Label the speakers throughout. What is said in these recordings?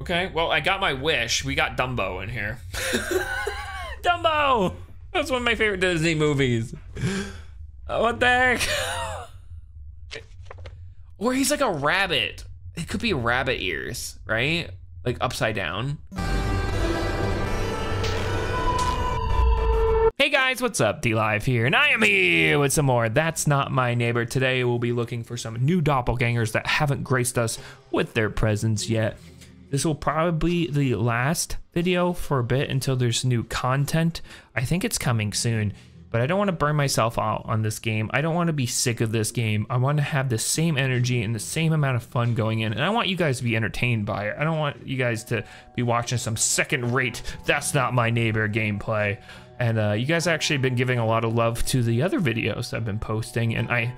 Speaker 1: Okay, well, I got my wish. We got Dumbo in here. Dumbo! That's one of my favorite Disney movies. Uh, What the heck? or he's like a rabbit. It could be rabbit ears, right? Like upside down. Hey guys, what's up? Dlive here, and I am here with some more. That's not my neighbor. Today we'll be looking for some new doppelgangers that haven't graced us with their presence yet. This will probably be the last video for a bit until there's new content. I think it's coming soon, but I don't want to burn myself out on this game. I don't want to be sick of this game. I want to have the same energy and the same amount of fun going in, and I want you guys to be entertained by it. I don't want you guys to be watching some second rate, that's not my neighbor gameplay. And uh, you guys actually been giving a lot of love to the other videos I've been posting, and I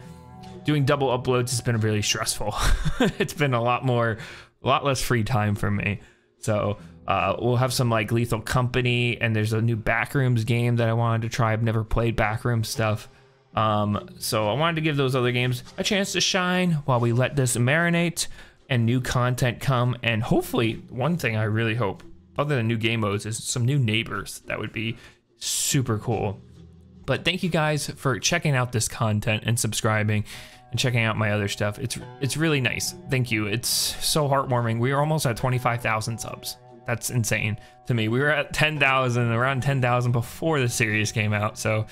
Speaker 1: doing double uploads has been really stressful. it's been a lot more, a lot less free time for me. So uh, we'll have some like Lethal Company, and there's a new Backrooms game that I wanted to try. I've never played Backrooms stuff. Um, so I wanted to give those other games a chance to shine while we let this marinate and new content come. And hopefully, one thing I really hope, other than new game modes, is some new neighbors. That would be super cool. But thank you guys for checking out this content and subscribing and checking out my other stuff. It's it's really nice. Thank you. It's so heartwarming. We are almost at 25,000 subs. That's insane to me. We were at 10,000, around 10,000 before the series came out. So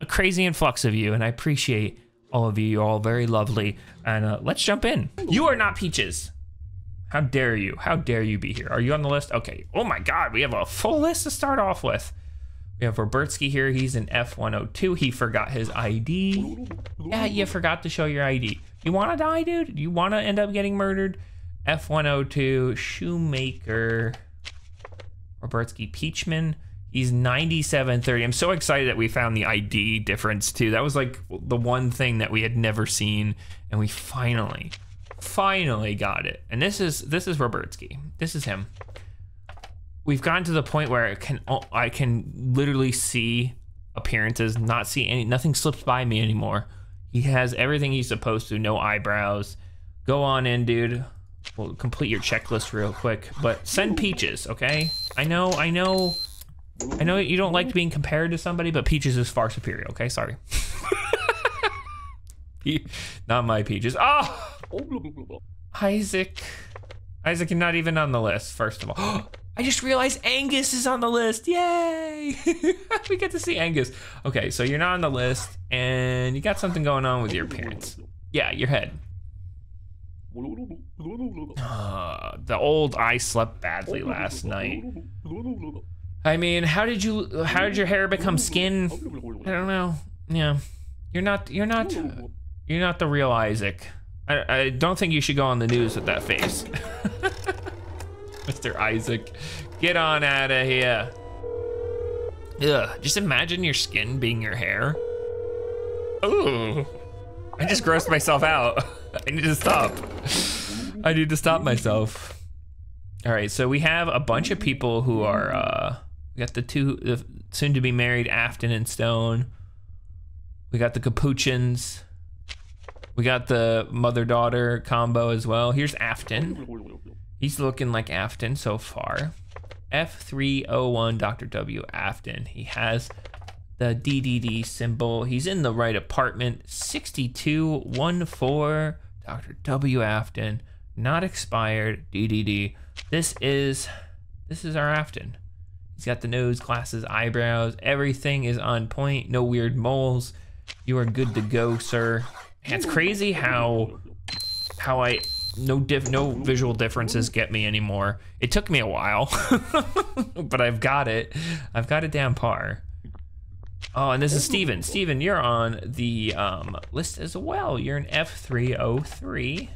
Speaker 1: a crazy influx of you, and I appreciate all of you. You're all very lovely. And uh, let's jump in. You are not Peaches. How dare you? How dare you be here? Are you on the list? Okay. Oh my God, we have a full list to start off with. We have Robertsky here. He's an F102. He forgot his ID. Yeah, you forgot to show your ID. You want to die, dude? You want to end up getting murdered? F102, Shoemaker, Robertsky Peachman. He's 9730. I'm so excited that we found the ID difference too. That was like the one thing that we had never seen, and we finally, finally got it. And this is this is Robertsky. This is him we've gotten to the point where I can oh, I can literally see appearances, not see any nothing slips by me anymore. He has everything he's supposed to, no eyebrows. Go on in, dude. We'll complete your checklist real quick, but send Peaches, okay? I know, I know, I know you don't like being compared to somebody, but Peaches is far superior, okay? Sorry. not my Peaches. Oh! Isaac. Isaac, you're not even on the list, first of all. I just realized Angus is on the list. Yay! we get to see Angus. Okay, so you're not on the list, and you got something going on with your parents. Yeah, your head. Uh, the old I slept badly last night. I mean, how did you? How did your hair become skin? I don't know. Yeah, you're not. You're not. You're not the real Isaac. I, I don't think you should go on the news with that face. Mr. Isaac. Get on out of here. Ugh, just imagine your skin being your hair. Ooh. I just grossed myself out. I need to stop. I need to stop myself. All right, so we have a bunch of people who are, uh, we got the two, the soon to be married Afton and Stone. We got the Capuchins. We got the mother daughter combo as well. Here's Afton. He's looking like Afton so far. F301 Dr. W. Afton. He has the DDD symbol. He's in the right apartment. 6214 Dr. W. Afton. Not expired. DDD. This is this is our Afton. He's got the nose, glasses, eyebrows. Everything is on point. No weird moles. You are good to go, sir. And it's crazy how how I no diff no visual differences get me anymore. It took me a while, but I've got it. I've got it down par. Oh, and this is Steven. Steven, you're on the um, list as well. You're an F303.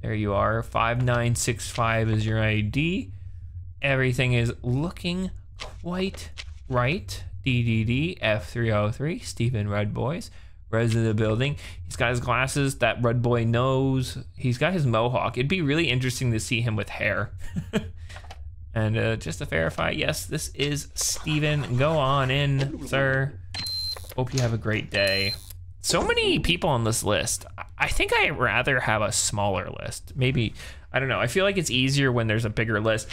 Speaker 1: There you are. 5965 is your ID. Everything is looking quite right. DDD F303, Stephen Red Boys resident the building. He's got his glasses that Red Boy knows. He's got his mohawk. It'd be really interesting to see him with hair. and uh, just to verify, yes, this is Steven. Go on in, sir. Hope you have a great day. So many people on this list. I think I'd rather have a smaller list. Maybe, I don't know. I feel like it's easier when there's a bigger list.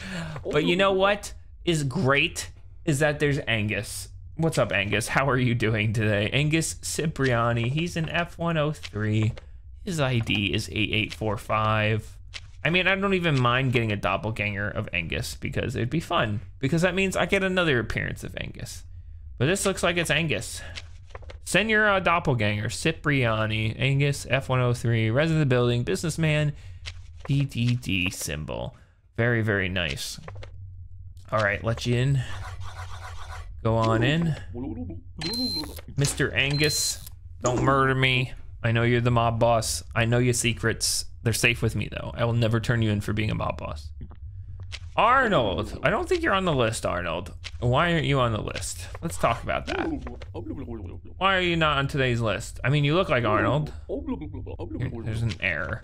Speaker 1: But you know what is great is that there's Angus. What's up, Angus? How are you doing today? Angus Cipriani. He's an F103. His ID is 8845. I mean, I don't even mind getting a doppelganger of Angus because it'd be fun. Because that means I get another appearance of Angus. But this looks like it's Angus. Send your uh, doppelganger, Cipriani, Angus, F103, resident of the building, businessman, DDD symbol. Very, very nice. All right, let you in. Go on in. Mr. Angus, don't murder me. I know you're the mob boss. I know your secrets. They're safe with me, though. I will never turn you in for being a mob boss. Arnold. I don't think you're on the list, Arnold. Why aren't you on the list? Let's talk about that. Why are you not on today's list? I mean, you look like Arnold. There's an error.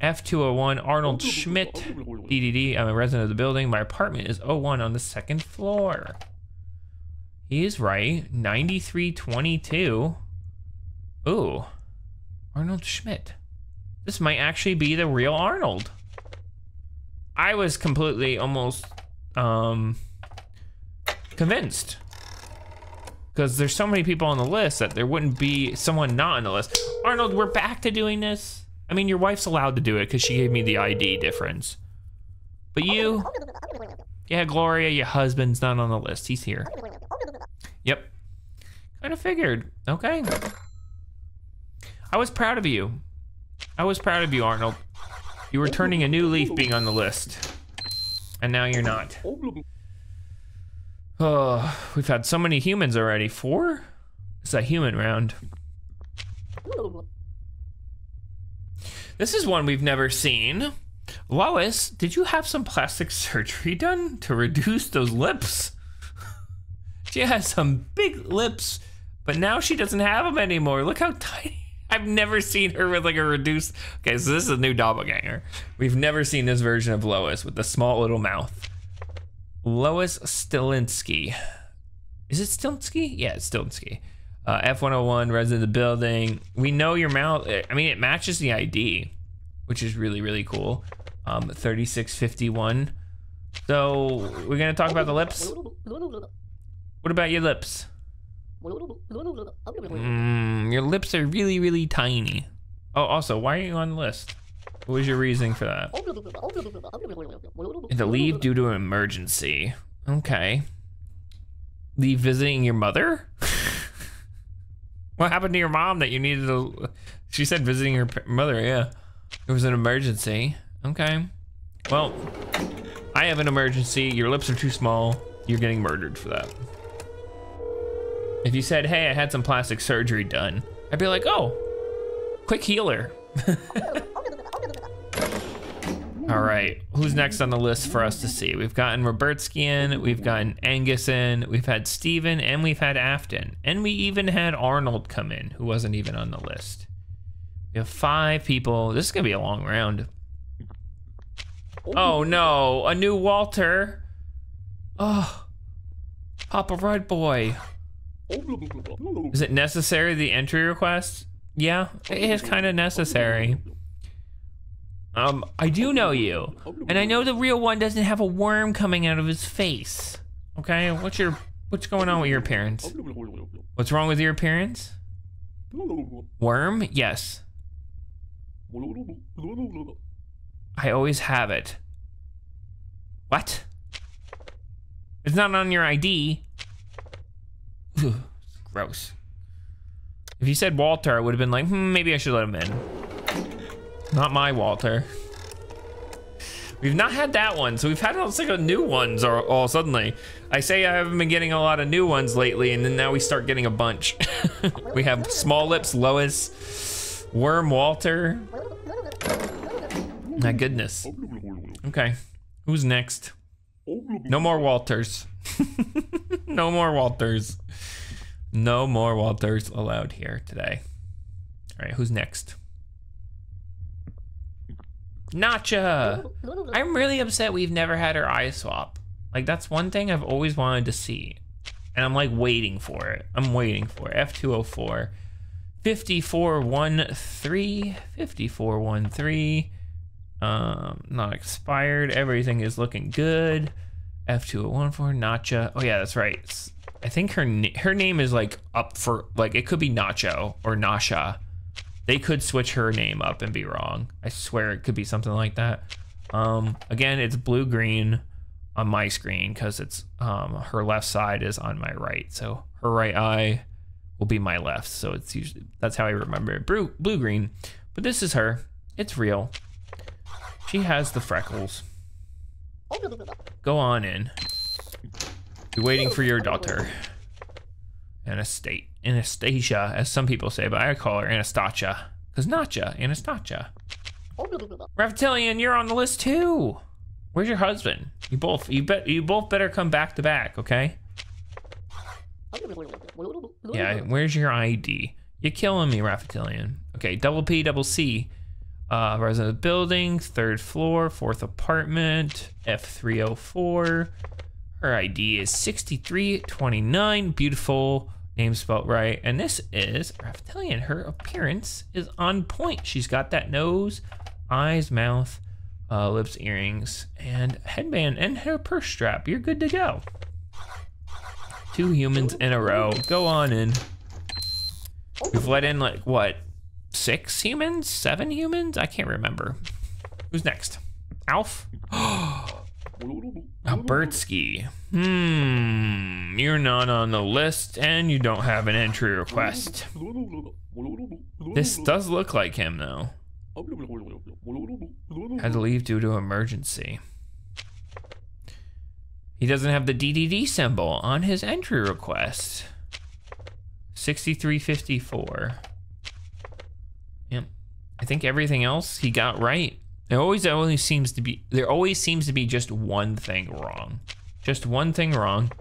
Speaker 1: F201, Arnold Schmidt, DDD. I'm a resident of the building. My apartment is 01 on the second floor. He is right. 9322. Ooh. Arnold Schmidt. This might actually be the real Arnold. I was completely almost um, convinced. Because there's so many people on the list that there wouldn't be someone not on the list. Arnold, we're back to doing this. I mean, your wife's allowed to do it because she gave me the ID difference. But you, yeah, Gloria, your husband's not on the list. He's here. Yep. Kind of figured. Okay. I was proud of you. I was proud of you, Arnold. You were turning a new leaf being on the list. And now you're not. Oh, we've had so many humans already. Four? It's a human round. This is one we've never seen. Lois, did you have some plastic surgery done to reduce those lips? She has some big lips, but now she doesn't have them anymore. Look how tiny. I've never seen her with like a reduced. Okay, so this is a new doppelganger. We've never seen this version of Lois with the small little mouth. Lois Stilinski. Is it Stilinski? Yeah, it's Stilinski. Uh, F101, resident of the building. We know your mouth. I mean, it matches the ID, which is really, really cool. Um, 3651. So, we're going to talk about the lips. What about your lips? Mm, your lips are really, really tiny. Oh, also, why are you on the list? What was your reasoning for that? to leave due to an emergency. Okay. Leave visiting your mother? what happened to your mom that you needed to... She said visiting her mother, yeah. It was an emergency. Okay. Well, I have an emergency. Your lips are too small. You're getting murdered for that. If you said, hey, I had some plastic surgery done, I'd be like, oh, quick healer. All right, who's next on the list for us to see? We've gotten Robertskian, we've gotten Angus in, we've had Steven, and we've had Afton. And we even had Arnold come in, who wasn't even on the list. We have five people. This is gonna be a long round. Oh no, a new Walter. Oh, Papa Red Boy. Is it necessary, the entry request? Yeah, it is kind of necessary. Um, I do know you, and I know the real one doesn't have a worm coming out of his face. Okay, what's your, what's going on with your appearance? What's wrong with your appearance? Worm? Yes. I always have it. What? It's not on your ID. Gross. If you said Walter, I would have been like, hmm, maybe I should let him in. Not my Walter. We've not had that one, so we've had all like new ones all, all suddenly. I say I haven't been getting a lot of new ones lately, and then now we start getting a bunch. we have Small Lips, Lois, Worm, Walter. My goodness. Okay, who's next? No more Walters. no more Walters. No more Walters allowed here today. All right, who's next? Nacha! I'm really upset we've never had her eye swap. Like, that's one thing I've always wanted to see. And I'm like waiting for it. I'm waiting for it. F204. 5413. 5413. Um, not expired. Everything is looking good. F2014, Nacha. Oh, yeah, that's right. I think her her name is like up for like it could be Nacho or Nasha. They could switch her name up and be wrong. I swear it could be something like that. Um, again, it's blue green on my screen because it's um, her left side is on my right, so her right eye will be my left. So it's usually that's how I remember it. Blue blue green, but this is her. It's real. She has the freckles. Go on in. Be waiting for your daughter. Anastate. Anastasia, as some people say, but I call her Anastasia. Because Nacha, Anastasia. Reptilian, you're on the list too. Where's your husband? You both you bet you both better come back to back, okay? Yeah, where's your ID? You're killing me, Rafatilian. Okay, double P, double C. Uh, resident building, third floor, fourth apartment, F304. Her ID is 6329. Beautiful. Name spelled right. And this is Raftalian. Her appearance is on point. She's got that nose, eyes, mouth, uh, lips, earrings, and headband, and her purse strap. You're good to go. Two humans in a row. Go on in. We've let in like what? Six humans? Seven humans? I can't remember. Who's next? Alf? Albertsky. Hmm, you're not on the list and you don't have an entry request. This does look like him though. Had to leave due to emergency. He doesn't have the DDD symbol on his entry request. 6354. I think everything else he got right. There always only seems to be there always seems to be just one thing wrong. Just one thing wrong.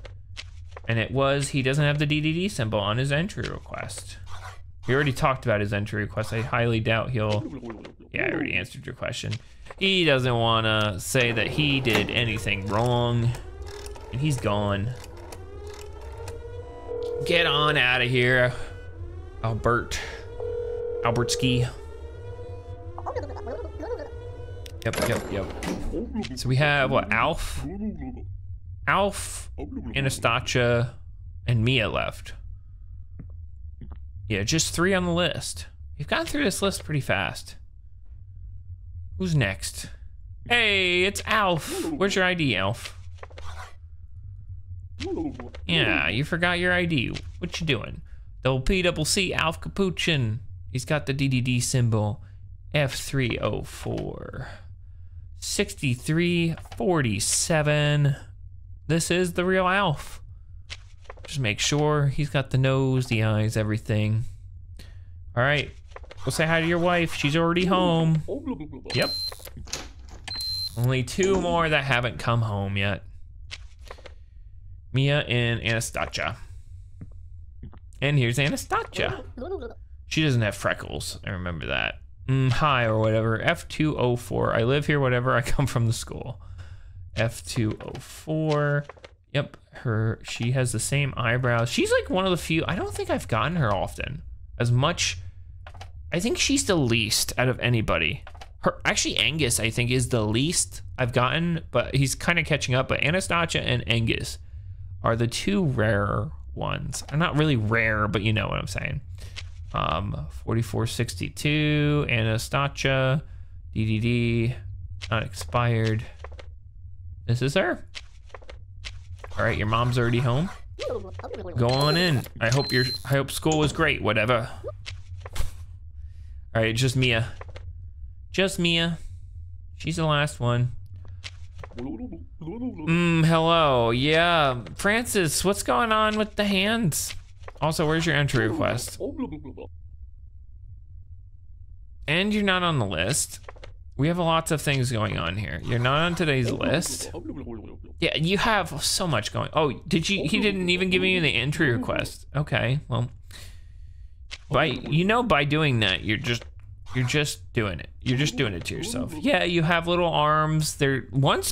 Speaker 1: And it was he doesn't have the DDD symbol on his entry request. We already talked about his entry request. I highly doubt he'll Yeah, I already answered your question. He doesn't want to say that he did anything wrong. And he's gone. Get on out of here. Albert. Albertsky. Yep, yep, yep. So we have what? Alf, Alf, Anastasia, and Mia left. Yeah, just three on the list. We've gotten through this list pretty fast. Who's next? Hey, it's Alf. Where's your ID, Alf? Yeah, you forgot your ID. What you doing? Double P, double C, Alf Capuchin. He's got the DDD symbol. F304. 6347. This is the real Alf. Just make sure he's got the nose, the eyes, everything. All right. We'll say hi to your wife. She's already home. Yep. Only two more that haven't come home yet. Mia and Anastasia. And here's Anastasia. She doesn't have freckles. I remember that mm, hi or whatever. F204. I live here, whatever. I come from the school. F204. Yep, her. She has the same eyebrows. She's like one of the few. I don't think I've gotten her often. As much. I think she's the least out of anybody. Her actually Angus I think is the least I've gotten, but he's kind of catching up. But Anastasia and Angus are the two rare ones. I'm not really rare, but you know what I'm saying. Um, 4462, Anastasia, DDD, not expired. This is her. All right, your mom's already home. Go on in. I hope your I hope school was great. Whatever. All right, just Mia. Just Mia. She's the last one. Mm, hello. Yeah, Francis, what's going on with the hands? Also, where's your entry request? And you're not on the list. We have lots of things going on here. You're not on today's list. Yeah, you have so much going. Oh, did you? He didn't even give you the entry request. Okay, well, by you know by doing that, you're just you're just doing it. You're just doing it to yourself. Yeah, you have little arms. They're once.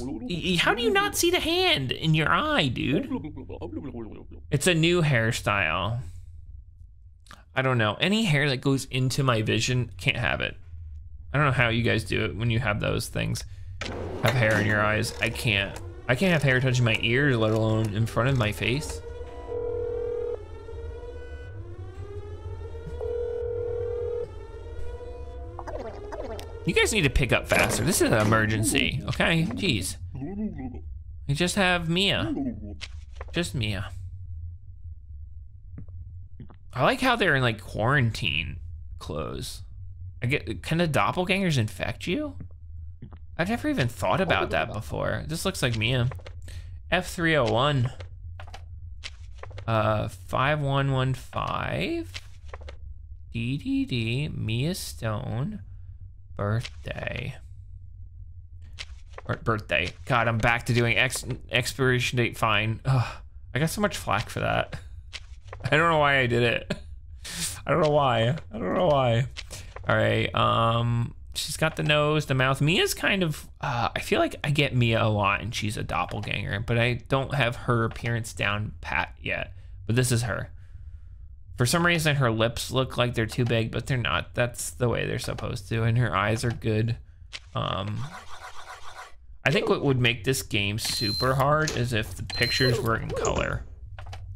Speaker 1: How do you not see the hand in your eye, dude? It's a new hairstyle. I don't know. Any hair that goes into my vision, can't have it. I don't know how you guys do it when you have those things. Have hair in your eyes. I can't. I can't have hair touching my ears, let alone in front of my face. You guys need to pick up faster. This is an emergency, okay? Jeez. You just have Mia. Just Mia. I like how they're in like quarantine clothes. I get can the doppelgangers infect you? I've never even thought about that before. This looks like Mia. F301. Uh 5115. DDD Mia Stone birthday. Or birthday. God, I'm back to doing ex expiration date fine. Ugh, I got so much flack for that. I don't know why I did it. I don't know why. I don't know why. All right. Um, she's got the nose, the mouth. Mia's kind of. Uh, I feel like I get Mia a lot, and she's a doppelganger, but I don't have her appearance down pat yet. But this is her. For some reason, her lips look like they're too big, but they're not. That's the way they're supposed to, and her eyes are good. Um, I think what would make this game super hard is if the pictures were in color.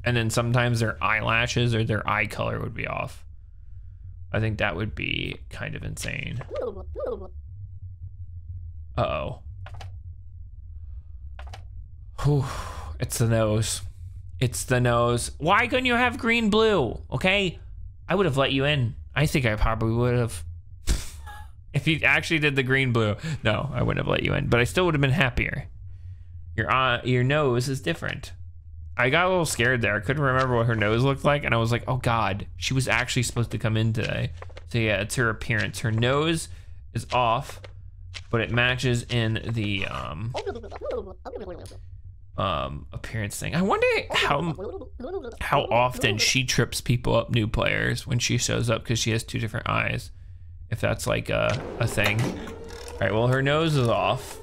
Speaker 1: And then sometimes their eyelashes or their eye color would be off. I think that would be kind of insane. Uh-oh. Whew. It's the nose. It's the nose. Why couldn't you have green blue? Okay? I would have let you in. I think I probably would have. if you actually did the green blue. No, I wouldn't have let you in. But I still would have been happier. Your, uh, your nose is different. I got a little scared there. I couldn't remember what her nose looked like, and I was like, oh god, she was actually supposed to come in today. So yeah, it's her appearance. Her nose is off, but it matches in the um um appearance thing. I wonder how how often she trips people up, new players, when she shows up because she has two different eyes. If that's like a, a thing. All right, well, her nose is off.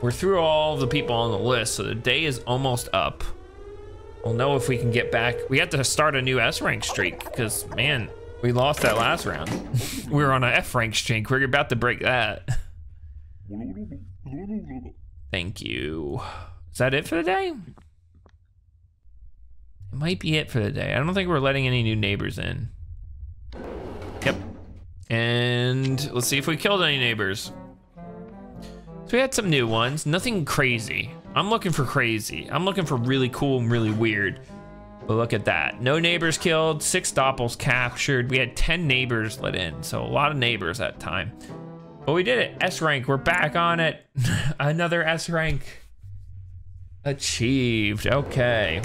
Speaker 1: We're through all the people on the list, so the day is almost up. We'll know if we can get back. We have to start a new S rank streak because, man, we lost that last round. we were on an F rank streak. We're about to break that. Thank you. Is that it for the day? It might be it for the day. I don't think we're letting any new neighbors in. Yep. And let's see if we killed any neighbors. So we had some new ones, nothing crazy. I'm looking for crazy. I'm looking for really cool and really weird. But look at that. No neighbors killed, six doppels captured. We had 10 neighbors let in, so a lot of neighbors that time. But we did it. S rank, we're back on it. Another S rank achieved. Okay.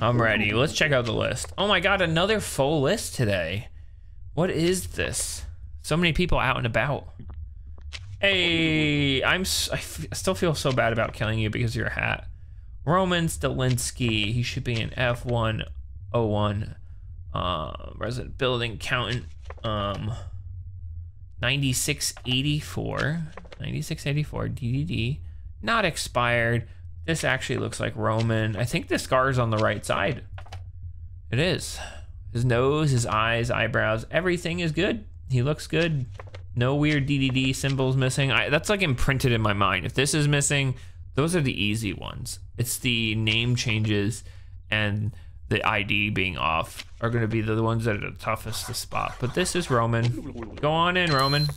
Speaker 1: I'm ready. Let's check out the list. Oh my god, another full list today. What is this? So many people out and about. Hey, I'm. I still feel so bad about killing you because of your hat. Roman Stalinsky. He should be an F101 uh, resident building accountant. Um, 9684. 9684 DDD. Not expired. This actually looks like Roman. I think the scar's on the right side. It is. His nose, his eyes, eyebrows, everything is good. He looks good. No weird DDD symbols missing. I, that's like imprinted in my mind. If this is missing, those are the easy ones. It's the name changes and the ID being off are going to be the ones that are the toughest to spot. But this is Roman. Go on in, Roman.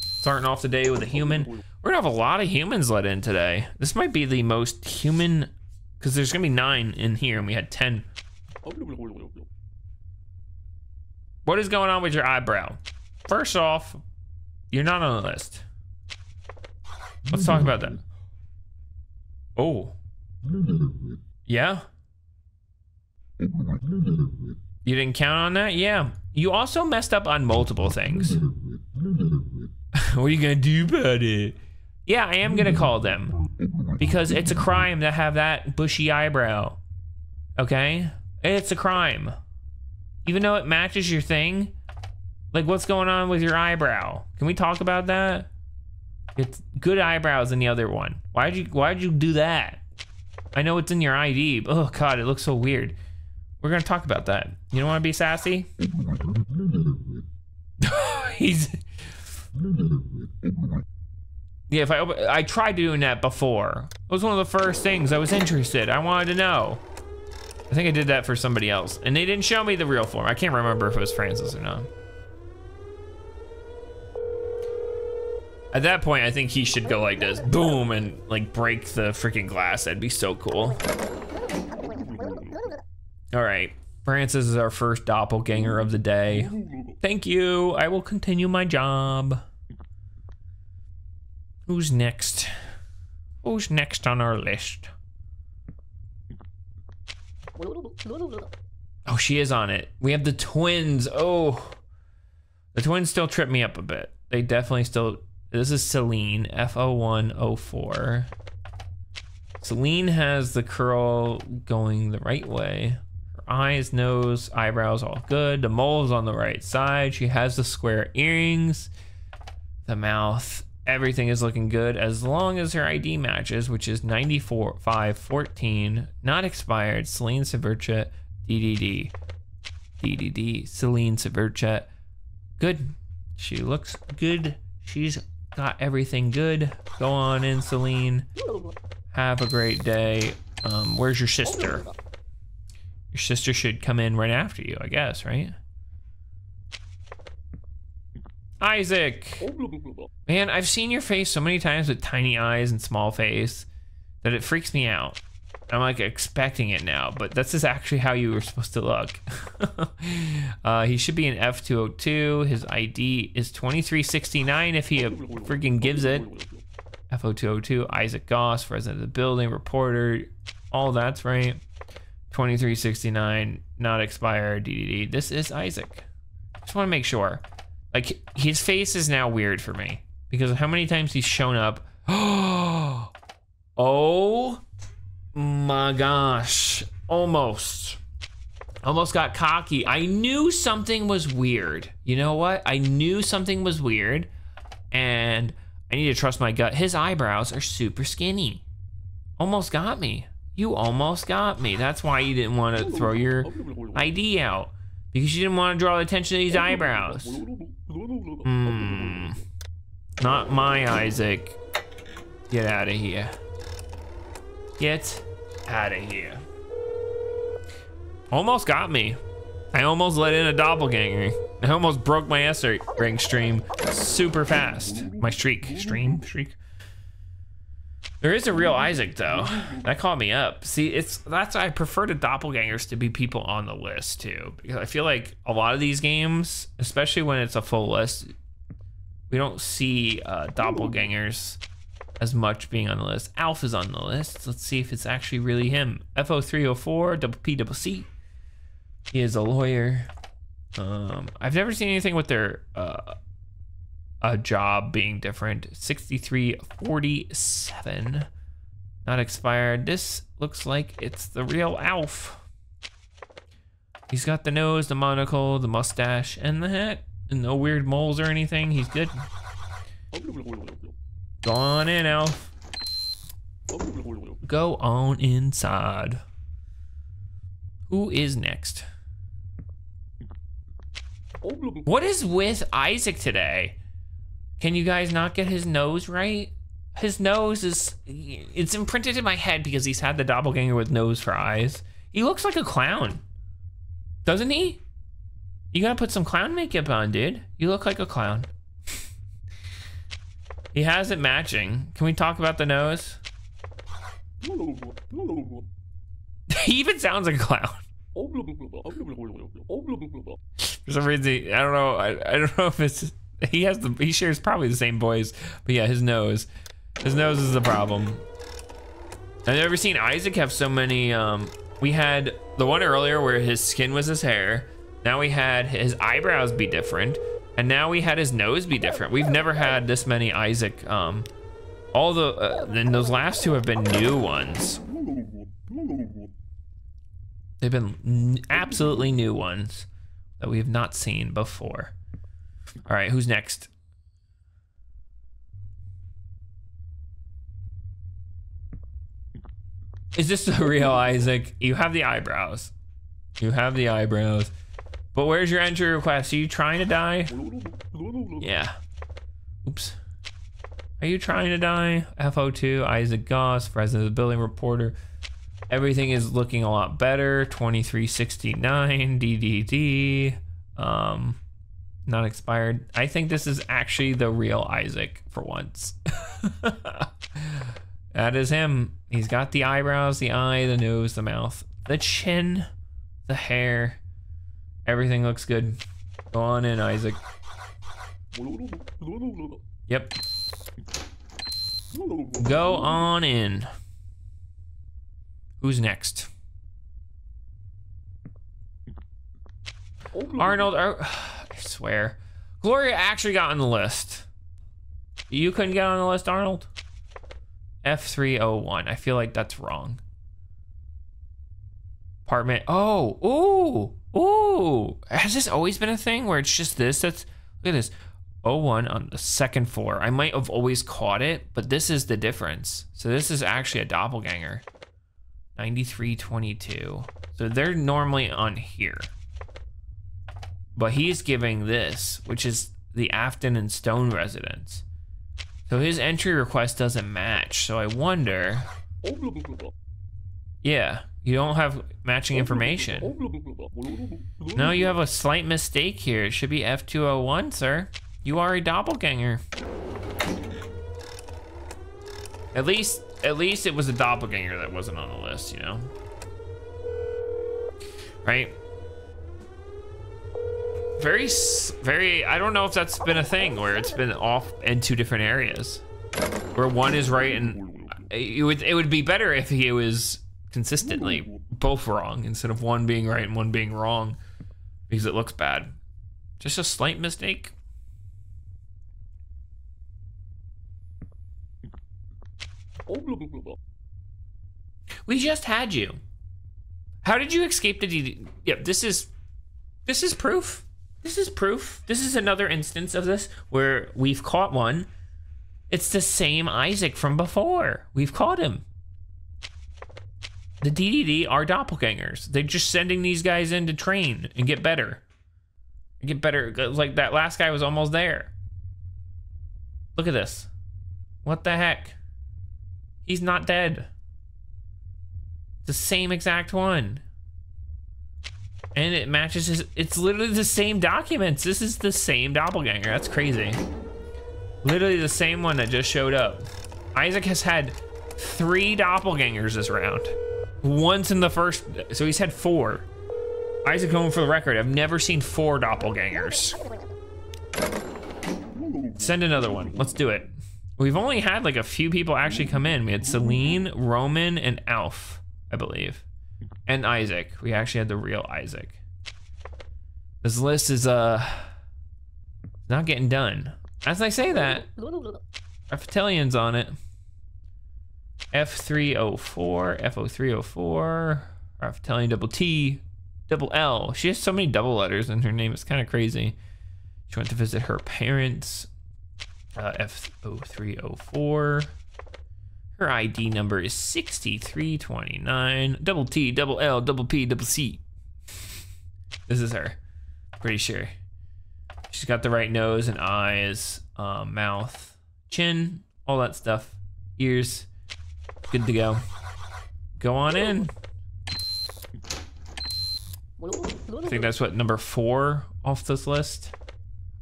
Speaker 1: Starting off the day with a human. We're going to have a lot of humans let in today. This might be the most human, because there's going to be nine in here, and we had 10. What is going on with your eyebrow? First off, you're not on the list. Let's talk about that. Oh. Yeah? You didn't count on that? Yeah. You also messed up on multiple things. what are you gonna do about it? Yeah, I am gonna call them. Because it's a crime to have that bushy eyebrow. Okay? It's a crime. Even though it matches your thing, like, what's going on with your eyebrow? Can we talk about that? It's good eyebrows in the other one. Why'd you Why'd you do that? I know it's in your ID. But, oh God, it looks so weird. We're gonna talk about that. You don't want to be sassy? He's. Yeah, if I I tried doing that before. It was one of the first things I was interested. I wanted to know. I think I did that for somebody else, and they didn't show me the real form. I can't remember if it was Francis or not. At that point, I think he should go like this, boom, and like break the freaking glass. That'd be so cool. All right, Francis is our first doppelganger of the day. Thank you. I will continue my job. Who's next? Who's next on our list? Oh, she is on it. We have the twins. Oh, the twins still trip me up a bit. They definitely still. This is Celine, F0104. Celine has the curl going the right way. Eyes, nose, eyebrows, all good. The mole's on the right side. She has the square earrings. The mouth, everything is looking good as long as her ID matches, which is 94514, not expired. Celine Severchet, DDD. DDD, Celine Severchet. Good. She looks good. She's got everything good. Go on in, Celine. Have a great day. Um, where's your sister? Your sister should come in right after you, I guess, right? Isaac! Man, I've seen your face so many times with tiny eyes and small face that it freaks me out. I'm like expecting it now, but this is actually how you were supposed to look. uh, he should be an F202. His ID is 2369 if he freaking gives it. F0202, Isaac Goss, president of the building, reporter, all that's right. 2369, not expired, DDD. This is Isaac. Just want to make sure. Like, his face is now weird for me because of how many times he's shown up. oh my gosh. Almost. Almost got cocky. I knew something was weird. You know what? I knew something was weird and I need to trust my gut. His eyebrows are super skinny. Almost got me. You almost got me. That's why you didn't want to throw your ID out. Because you didn't want to draw attention to these eyebrows. Hmm. Not my Isaac. Get out of here. Get out of here. Almost got me. I almost let in a doppelganger. I almost broke my S ring stream super fast. My streak. Stream? Streak? There is a real Isaac though. That caught me up. See, it's that's I prefer to doppelgangers to be people on the list too. Because I feel like a lot of these games, especially when it's a full list, we don't see uh, doppelgangers as much being on the list. Alf is on the list. Let's see if it's actually really him. FO304, double P double C. He is a lawyer. Um, I've never seen anything with their uh, a job being different. 6347. Not expired. This looks like it's the real Alf. He's got the nose, the monocle, the mustache, and the hat. And no weird moles or anything. He's good. Go on in, Alf. Go on inside. Who is next? What is with Isaac today? Can you guys not get his nose right? His nose is, it's imprinted in my head because he's had the doppelganger with nose for eyes. He looks like a clown. Doesn't he? You gotta put some clown makeup on, dude. You look like a clown. he has it matching. Can we talk about the nose? he even sounds like a clown. For some reason, I don't know. I, I don't know if it's he has the he shares probably the same voice, but yeah, his nose, his nose is the problem. I've never seen Isaac have so many. Um, we had the one earlier where his skin was his hair. Now we had his eyebrows be different, and now we had his nose be different. We've never had this many Isaac. Um, all the uh, then those last two have been new ones. They've been absolutely new ones that we have not seen before. All right, who's next? Is this the real Isaac? You have the eyebrows. You have the eyebrows. But where's your entry request? Are you trying to die? Yeah. Oops. Are you trying to die? FO2, Isaac Goss, President of the Building Reporter. Everything is looking a lot better. 2369, DDD. Um, not expired. I think this is actually the real Isaac for once. that is him. He's got the eyebrows, the eye, the nose, the mouth, the chin, the hair. Everything looks good. Go on in, Isaac. Yep. Go on in. Who's next? Arnold, I swear. Gloria actually got on the list. You couldn't get on the list, Arnold? F301. I feel like that's wrong. Apartment. Oh, ooh, ooh. Has this always been a thing where it's just this? That's look at this. 01 on the second floor. I might have always caught it, but this is the difference. So this is actually a doppelganger. 9322. So they're normally on here. But he's giving this, which is the Afton and Stone residence. So his entry request doesn't match. So I wonder. Yeah, you don't have matching information. No, you have a slight mistake here. It should be F201, sir. You are a doppelganger. At least, at least it was a doppelganger that wasn't on the list, you know? Right? Very, very, I don't know if that's been a thing where it's been off in two different areas. Where one is right and uh, it would, it would be better if he was consistently both wrong instead of one being right and one being wrong because it looks bad. Just a slight mistake. We just had you. How did you escape the DD? Yep, this is this is proof. This is proof. This is another instance of this where we've caught one. It's the same Isaac from before. We've caught him. The DDD are doppelgangers. They're just sending these guys in to train and get better. Get better. Like that last guy was almost there. Look at this. What the heck? He's not dead. The same exact one. And it matches his, it's literally the same documents. This is the same doppelganger. That's crazy. Literally the same one that just showed up. Isaac has had three doppelgangers this round. Once in the first, so he's had four. Isaac home for the record, I've never seen four doppelgangers. Send another one, let's do it. We've only had like a few people actually come in. We had Celine, Roman, and Alf, I believe. And Isaac. We actually had the real Isaac. This list is uh not getting done. As I say that, Reptilian's on it. F304, FO304, Reptilian double T, double L. She has so many double letters in her name, it's kind of crazy. She went to visit her parents. Uh, F0304. Her ID number is 6329. Double T, double L, double P, double C. This is her. Pretty sure. She's got the right nose and eyes, um, mouth, chin, all that stuff. Ears. Good to go. Go on in. I think that's what number four off this list.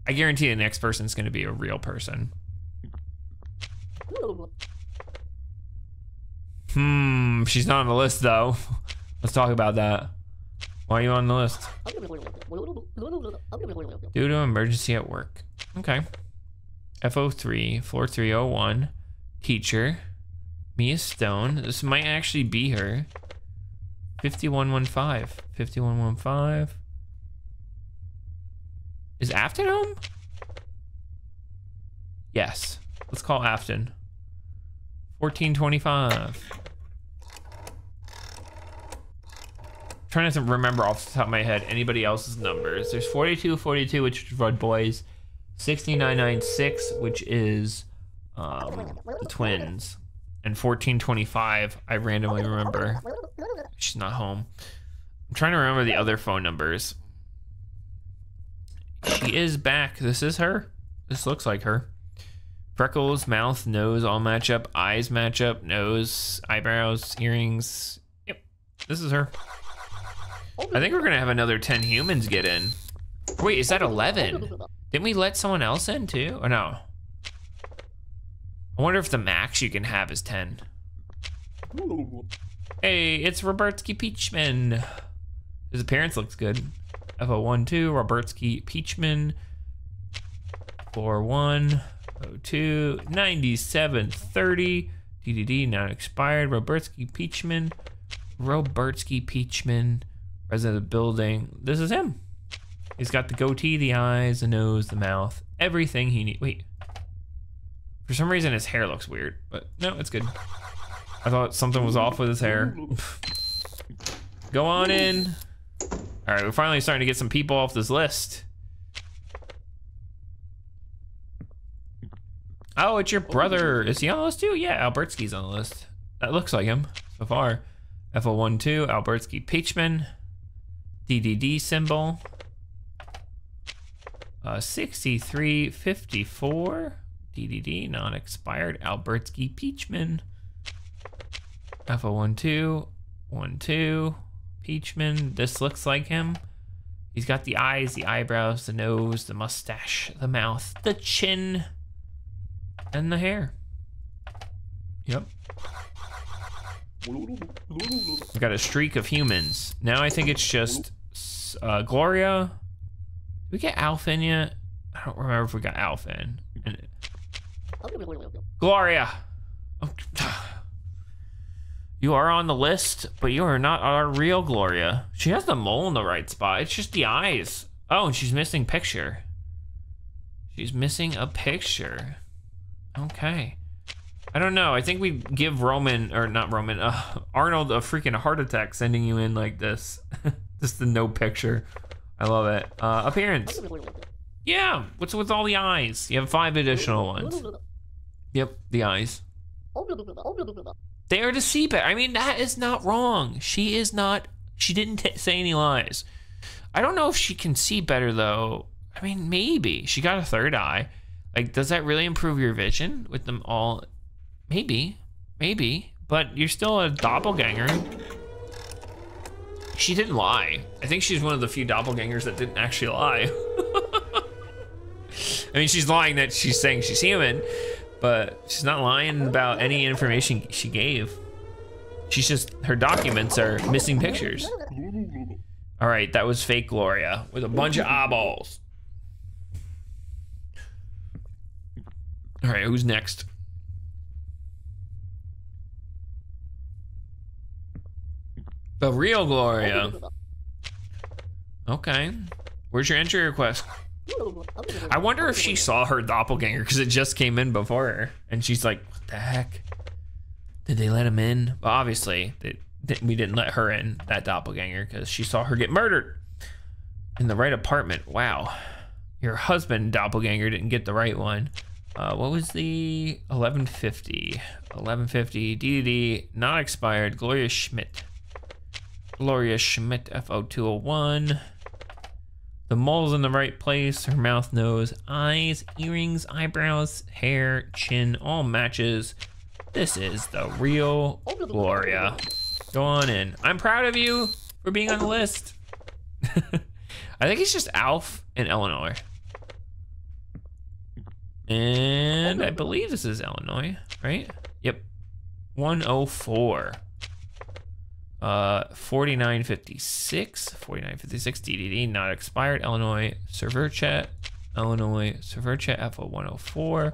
Speaker 1: I guarantee the next person is going to be a real person. Hmm, she's not on the list though. Let's talk about that. Why are you on the list? Due to emergency at work. Okay. FO3, floor 301. Teacher. Mia Stone. This might actually be her. 5115. 5115. Is Afton home? Yes. Let's call Afton. 1425. Trying to remember off the top of my head anybody else's numbers. There's 4242, which is Red Boys. 6996, which is um, the twins. And 1425, I randomly remember. She's not home. I'm trying to remember the other phone numbers. She is back. This is her. This looks like her. Freckles, mouth, nose all match up. Eyes match up. Nose, eyebrows, earrings. Yep. This is her. I think we're going to have another 10 humans get in. Wait, is that 11? Didn't we let someone else in too? Or no? I wonder if the max you can have is 10. Hey, it's Robertsky Peachman. His appearance looks good. FO12, Robertsky Peachman. 4102 9730 DDD not expired. Robertsky Peachman. Robertsky Peachman. Resident of the building. This is him. He's got the goatee, the eyes, the nose, the mouth, everything he needs. Wait. For some reason, his hair looks weird, but no, it's good. I thought something was off with his hair. Go on in. All right, we're finally starting to get some people off this list. Oh, it's your brother. Is he on the list too? Yeah, Albertsky's on the list. That looks like him so far. FO12, Albertsky Peachman. DDD symbol. Uh, 6354. DDD, non-expired. Albertsky Peachman. FO12, 12. Peachman. This looks like him. He's got the eyes, the eyebrows, the nose, the mustache, the mouth, the chin, and the hair. Yep. We've got a streak of humans. Now I think it's just uh, Gloria. Did we get Alf in yet? I don't remember if we got Alf in. Gloria. You are on the list, but you are not our real Gloria. She has the mole in the right spot. It's just the eyes. Oh, and she's missing picture. She's missing a picture. Okay. I don't know. I think we give Roman, or not Roman, uh, Arnold a freaking heart attack sending you in like this. Just the no picture. I love it. Uh, appearance. Yeah, what's with all the eyes? You have five additional ones. Yep, the eyes. They are to see better. I mean, that is not wrong. She is not, she didn't say any lies. I don't know if she can see better though. I mean, maybe. She got a third eye. Like, does that really improve your vision with them all? Maybe, maybe, but you're still a doppelganger. She didn't lie. I think she's one of the few doppelgangers that didn't actually lie. I mean, she's lying that she's saying she's human, but she's not lying about any information she gave. She's just, her documents are missing pictures. All right, that was fake Gloria with a bunch of eyeballs. All right, who's next? The real Gloria. Okay. Where's your entry request? I wonder if she saw her doppelganger because it just came in before her. And she's like, what the heck? Did they let him in? Well, obviously, they, we didn't let her in, that doppelganger, because she saw her get murdered in the right apartment. Wow. Your husband, doppelganger, didn't get the right one. Uh, what was the 1150? 1150 DD, not expired, Gloria Schmidt. Gloria Schmidt, FO201. The mole's in the right place. Her mouth, nose, eyes, earrings, eyebrows, hair, chin, all matches. This is the real Gloria. Go on in. I'm proud of you for being on the list. I think it's just Alf and Illinois. And I believe this is Illinois, right? Yep. 104. Uh, 4956, 4956 DDD, not expired. Illinois Severcha, Illinois Severcha FO104.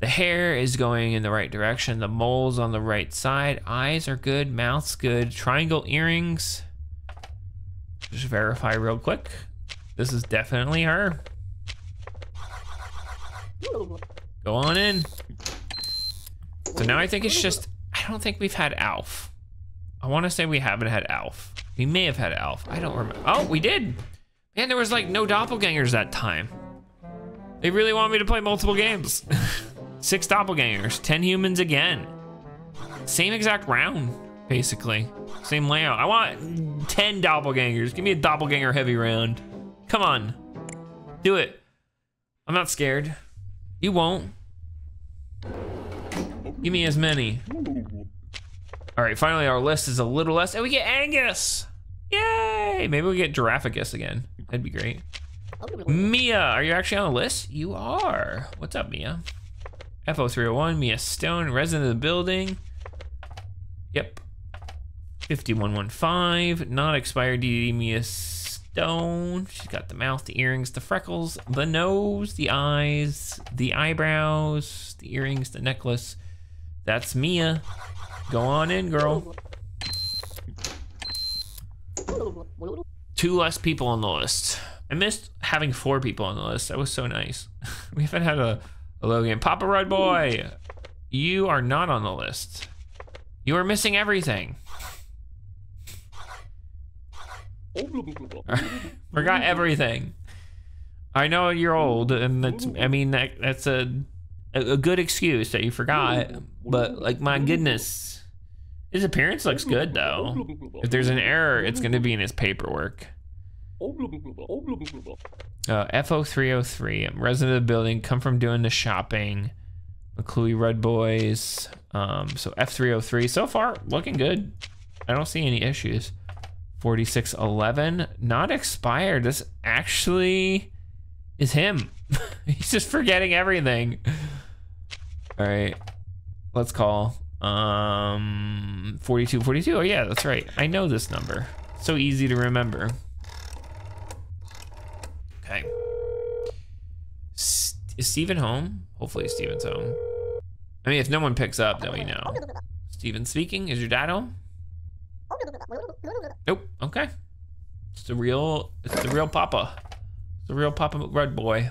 Speaker 1: The hair is going in the right direction. The mole's on the right side. Eyes are good. Mouth's good. Triangle earrings. Just verify real quick. This is definitely her. Go on in. So now I think it's just, I don't think we've had Alf. I want to say we haven't had Alf. We may have had Alf. I don't remember. Oh, we did. Man, there was like no doppelgangers that time. They really want me to play multiple games. Six doppelgangers, 10 humans again. Same exact round. basically. Same layout. I want 10 doppelgangers. Give me a doppelganger heavy round. Come on. Do it. I'm not scared. You won't. Give me as many. All right, finally our list is a little less, and we get Angus. Yay! Maybe we get Giraffegus again. That'd be great. Mia, are you actually on the list? You are. What's up, Mia? FO301, Mia Stone, resident of the building. Yep. 5115, not expired DD Mia Stone. She's got the mouth, the earrings, the freckles, the nose, the eyes, the eyebrows, the earrings, the necklace. That's Mia. Go on in, girl. Two less people on the list. I missed having four people on the list. That was so nice. we haven't had a, a Logan. Papa Red Boy, you are not on the list. You are missing everything. Forgot everything. I know you're old, and that's, I mean, that, that's a, a good excuse that you forgot, but like, my goodness. His appearance looks good, though. If there's an error, it's going to be in his paperwork. Uh, FO303, I'm resident of the building, come from doing the shopping. McClue Red Boys. Um, so F303, so far, looking good. I don't see any issues. 4611, not expired. This actually is him. He's just forgetting everything. All right, let's call. Um, 4242. Oh yeah, that's right. I know this number. So easy to remember. Okay. Is Steven home? Hopefully Steven's home. I mean, if no one picks up, then we know. Steven speaking. Is your dad home? Nope. Okay. It's the real. It's the real Papa. It's the real Papa Red Boy.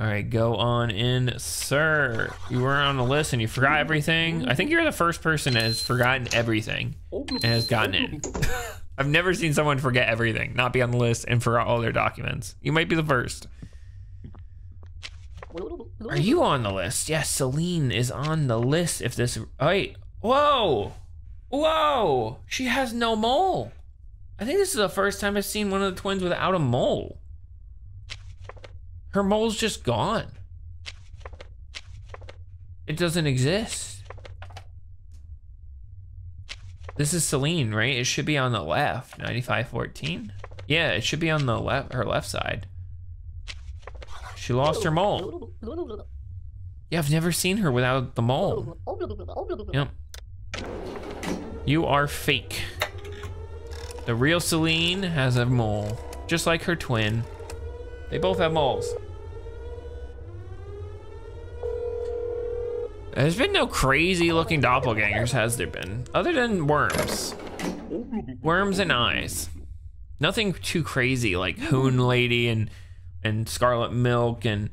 Speaker 1: All right, go on in, sir. You were on the list and you forgot everything. I think you're the first person that has forgotten everything and has gotten in. I've never seen someone forget everything, not be on the list, and forgot all their documents. You might be the first. Are you on the list? Yes, Celine is on the list. If this, wait, whoa, whoa, she has no mole. I think this is the first time I've seen one of the twins without a mole. Her mole's just gone. It doesn't exist. This is Celine, right? It should be on the left, 9514. Yeah, it should be on the left, her left side. She lost her mole. Yeah, I've never seen her without the mole. Yep. You are fake. The real Celine has a mole, just like her twin. They both have moles. There's been no crazy looking doppelgangers, has there been? Other than worms. Worms and eyes. Nothing too crazy like Hoon Lady and and Scarlet Milk and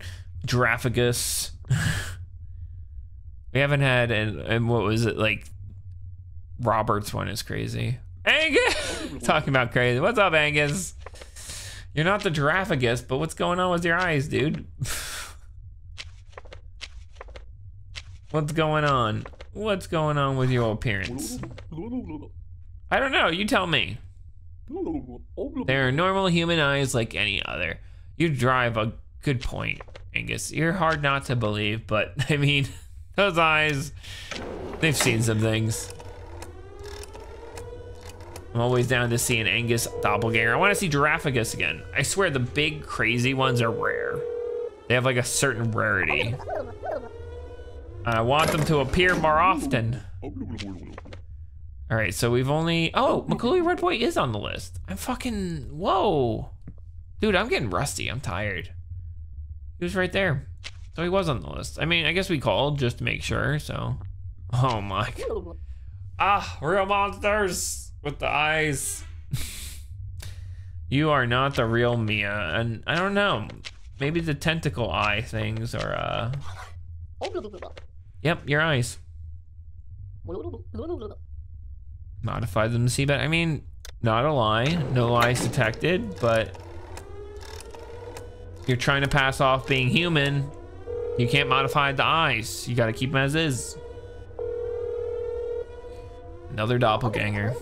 Speaker 1: Giraffegus. we haven't had and, and what was it like Robert's one is crazy. Angus talking about crazy. What's up, Angus? You're not the Giraffegus, but what's going on with your eyes, dude? What's going on? What's going on with your appearance? I don't know, you tell me. They're normal human eyes like any other. You drive a good point, Angus. You're hard not to believe, but I mean, those eyes, they've seen some things. I'm always down to see an Angus doppelganger. I want to see Giraffegus again. I swear the big crazy ones are rare. They have like a certain rarity. I want them to appear more often. All right, so we've only, oh, Macaulay Red Boy is on the list. I'm fucking, whoa. Dude, I'm getting rusty, I'm tired. He was right there. So he was on the list. I mean, I guess we called just to make sure, so. Oh my. Ah, real monsters with the eyes. you are not the real Mia, and I don't know. Maybe the tentacle eye things are, uh. Yep, your eyes. Modify them to see better. I mean, not a lie. No lies detected, but you're trying to pass off being human. You can't modify the eyes. You gotta keep them as is. Another doppelganger.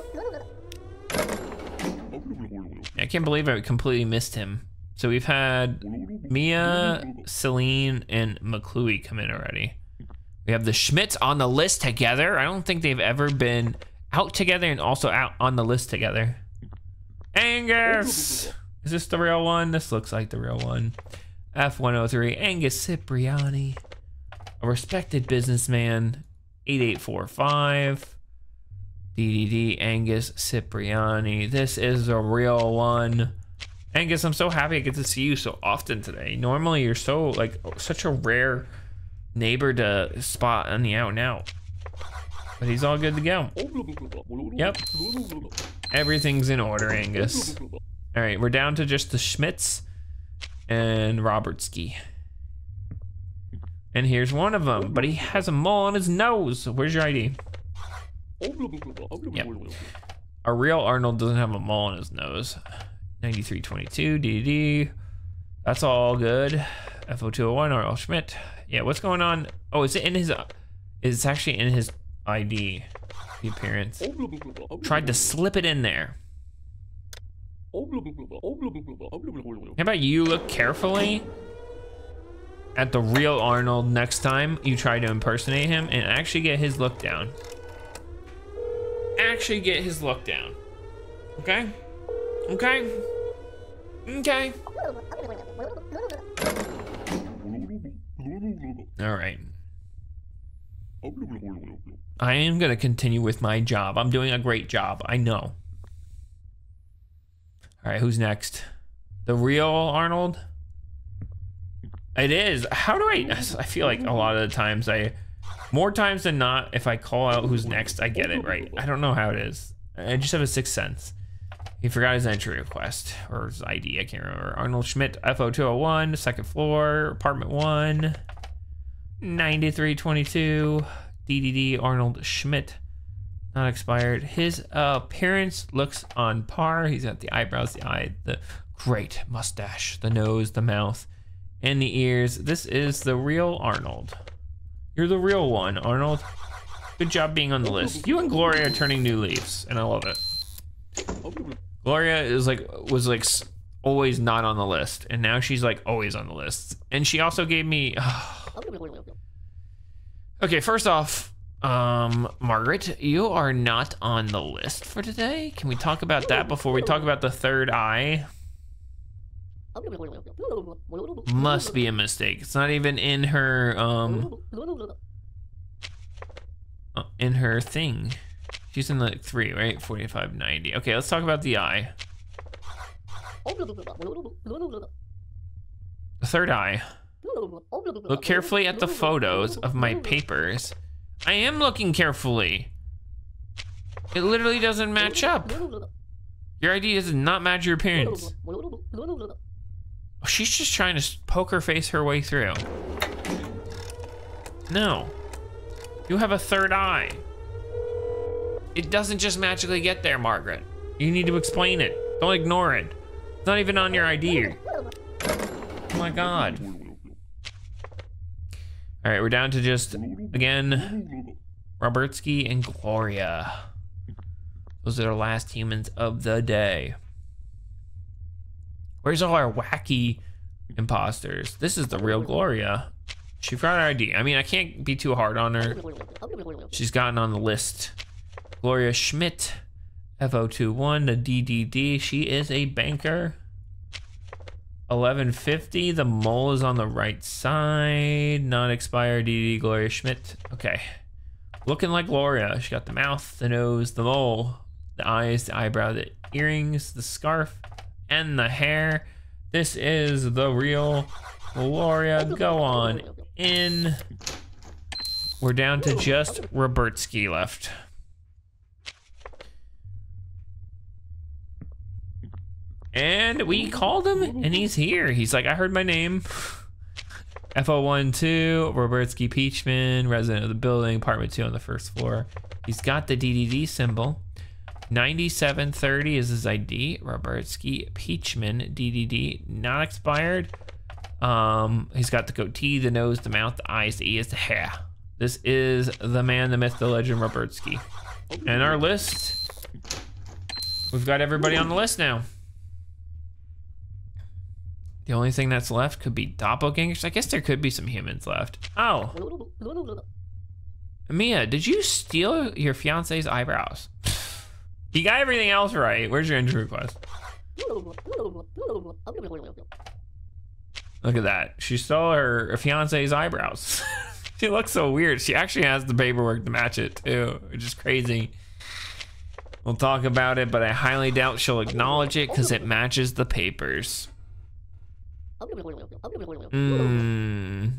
Speaker 1: I can't believe I completely missed him. So we've had Mia, Celine, and McClue come in already. We have the Schmidts on the list together. I don't think they've ever been out together and also out on the list together. Angus! Is this the real one? This looks like the real one. F103, Angus Cipriani. A respected businessman, 8845. DDD, Angus Cipriani. This is a real one. Angus, I'm so happy I get to see you so often today. Normally, you're so, like, such a rare neighbor to spot on the out and out. But he's all good to go. Yep. Everything's in order, Angus. All right, we're down to just the Schmidts and Robertski. And here's one of them, but he has a mole on his nose. Where's your ID? Yep. A real Arnold doesn't have a mole on his nose. 9322, DD. That's all good. FO201, Arnold Schmidt. Yeah, what's going on? Oh, is it in his, it's actually in his ID, the appearance. Tried to slip it in there. How about you look carefully at the real Arnold next time you try to impersonate him and actually get his look down. Actually get his look down. Okay? Okay? Okay. All right. I am going to continue with my job. I'm doing a great job. I know. All right, who's next? The real Arnold? It is. How do I? I feel like a lot of the times I, more times than not, if I call out who's next, I get it right. I don't know how it is. I just have a sixth sense. He forgot his entry request or his ID. I can't remember. Arnold Schmidt, FO201, second floor, apartment one, 9322, DDD Arnold Schmidt, not expired. His appearance looks on par. He's got the eyebrows, the eye, the great mustache, the nose, the mouth and the ears. This is the real Arnold. You're the real one, Arnold. Good job being on the list. You and Gloria are turning new leaves, and I love it. Gloria is like was like always not on the list, and now she's like always on the list. And she also gave me. okay, first off, um, Margaret, you are not on the list for today. Can we talk about that before we talk about the third eye? Must be a mistake. It's not even in her, um, uh, in her thing. She's in like three, right? 45, 90. Okay, let's talk about the eye. The third eye. Look carefully at the photos of my papers. I am looking carefully. It literally doesn't match up. Your ID does not match your appearance. Oh, she's just trying to poke her face her way through. No. You have a third eye. It doesn't just magically get there, Margaret. You need to explain it. Don't ignore it. It's not even on your ID. Oh my god. All right, we're down to just, again, Robertsky and Gloria. Those are the last humans of the day. Where's all our wacky imposters? This is the real Gloria. She forgot her ID. I mean, I can't be too hard on her. She's gotten on the list. Gloria Schmidt, FO21, the DDD. She is a banker. 1150, the mole is on the right side. Not expired, DDD, Gloria Schmidt. Okay. Looking like Gloria. She got the mouth, the nose, the mole, the eyes, the eyebrow, the earrings, the scarf, and the hair. This is the real Gloria. Go on in. We're down to just Robertsky left. And we called him, and he's here. He's like, I heard my name. FO12, Robertsky Peachman, resident of the building, apartment 2 on the first floor. He's got the DDD symbol. 9730 is his ID. Robertsky Peachman DDD, not expired. Um, he's got the goatee, the nose, the mouth, the eyes, the ears, the hair. This is the man, the myth, the legend, Robertsky. And our list, we've got everybody on the list now. The only thing that's left could be doppelgangers. I guess there could be some humans left. Oh. Mia, did you steal your fiance's eyebrows? You got everything else right. Where's your injury request? Look at that. She stole her fiance's eyebrows. she looks so weird. She actually has the paperwork to match it too, which is crazy. We'll talk about it, but I highly doubt she'll acknowledge it because it matches the papers. Mm.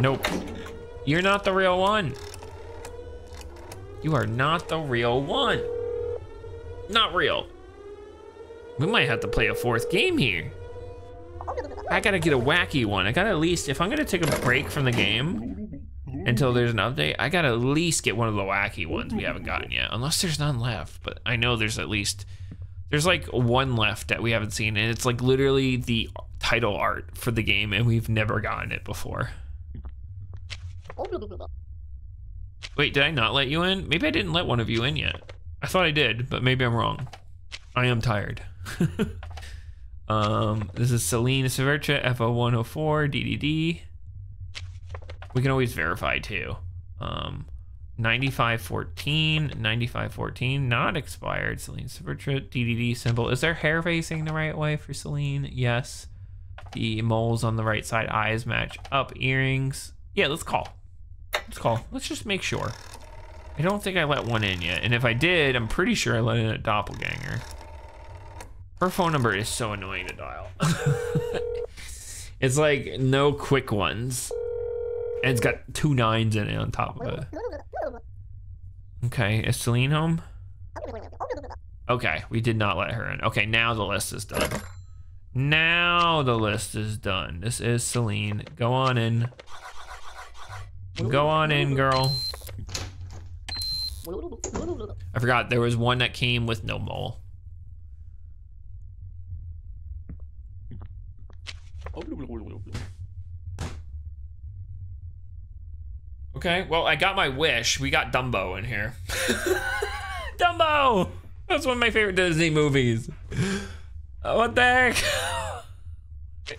Speaker 1: Nope. You're not the real one. You are not the real one. Not real. We might have to play a fourth game here. I gotta get a wacky one. I gotta at least, if I'm gonna take a break from the game until there's an update, I gotta at least get one of the wacky ones we haven't gotten yet. Unless there's none left, but I know there's at least, there's like one left that we haven't seen, and it's like literally the title art for the game, and we've never gotten it before. Wait, did I not let you in? Maybe I didn't let one of you in yet. I thought I did, but maybe I'm wrong. I am tired. um, this is Celine Severcha, FO104, DDD. We can always verify too. Um, 9514, 9514, not expired. Celine Severcha, DDD symbol. Is their hair facing the right way for Celine? Yes. The moles on the right side, eyes match up, earrings. Yeah, let's call. Let's call. Let's just make sure. I don't think I let one in yet. And if I did, I'm pretty sure I let in a doppelganger. Her phone number is so annoying to dial. it's like no quick ones. And it's got two nines in it on top of it. Okay, is Celine home? Okay, we did not let her in. Okay, now the list is done. Now the list is done. This is Celine. Go on in. Go on in, girl. I forgot there was one that came with no mole. Okay, well, I got my wish. We got Dumbo in here. Dumbo! That's one of my favorite Disney movies. what the heck?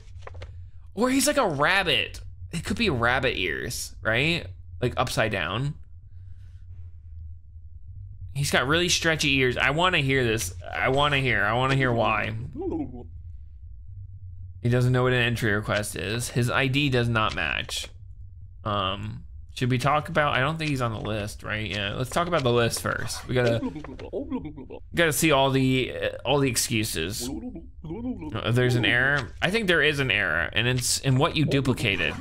Speaker 1: or he's like a rabbit. It could be rabbit ears, right? Like upside down. He's got really stretchy ears. I want to hear this. I want to hear. I want to hear why. He doesn't know what an entry request is. His ID does not match. Um, should we talk about? I don't think he's on the list, right? Yeah. Let's talk about the list first. We gotta gotta see all the uh, all the excuses. Uh, there's an error. I think there is an error, and it's in what you duplicated.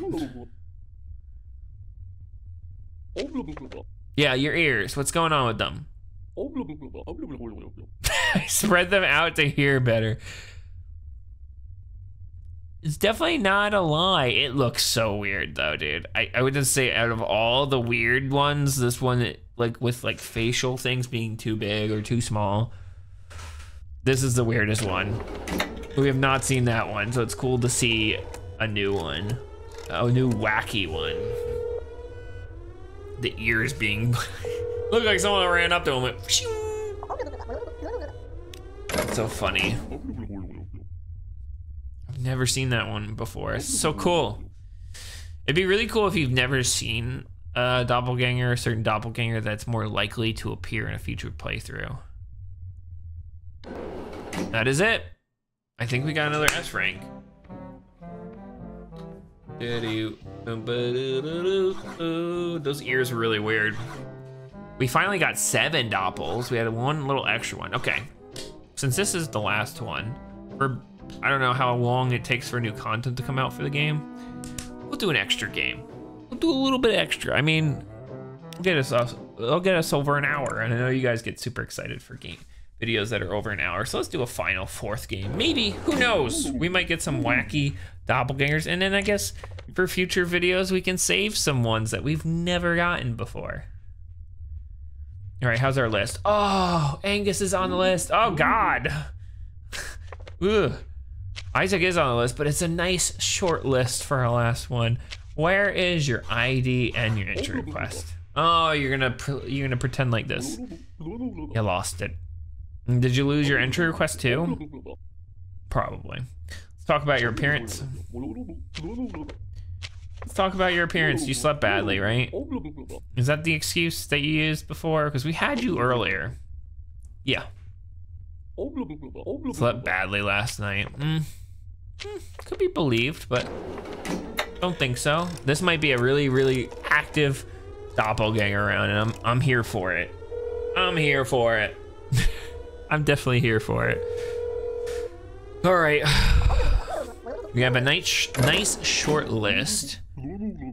Speaker 1: Yeah, your ears. What's going on with them? I spread them out to hear better. It's definitely not a lie. It looks so weird though, dude. I, I would just say out of all the weird ones, this one like with like facial things being too big or too small. This is the weirdest one. We have not seen that one, so it's cool to see a new one. Oh, a new wacky one. The ears being look like someone ran up to him and went That's so funny. Never seen that one before. It's so cool. It'd be really cool if you've never seen a doppelganger, a certain doppelganger that's more likely to appear in a future playthrough. That is it. I think we got another S rank. Those ears are really weird. We finally got seven doppels. We had one little extra one. Okay. Since this is the last one, for I don't know how long it takes for new content to come out for the game, we'll do an extra game. We'll do a little bit extra. I mean, get us, I'll get us over an hour, and I know you guys get super excited for game videos that are over an hour. So let's do a final fourth game. Maybe, who knows? We might get some wacky doppelgangers. And then I guess for future videos, we can save some ones that we've never gotten before. All right, how's our list? Oh, Angus is on the list. Oh, God. Ugh. Isaac is on the list, but it's a nice short list for our last one. Where is your ID and your entry request? Oh, you're gonna you're gonna pretend like this. You lost it. Did you lose your entry request too? Probably. Let's talk about your appearance. Let's talk about your appearance. You slept badly, right? Is that the excuse that you used before? Because we had you earlier. Yeah. Slept badly last night. Mm. Mm, Could be believed, but don't think so. This might be a really, really active doppelganger round, and I'm I'm here for it. I'm here for it. I'm definitely here for it. All right. We have a nice, nice short list,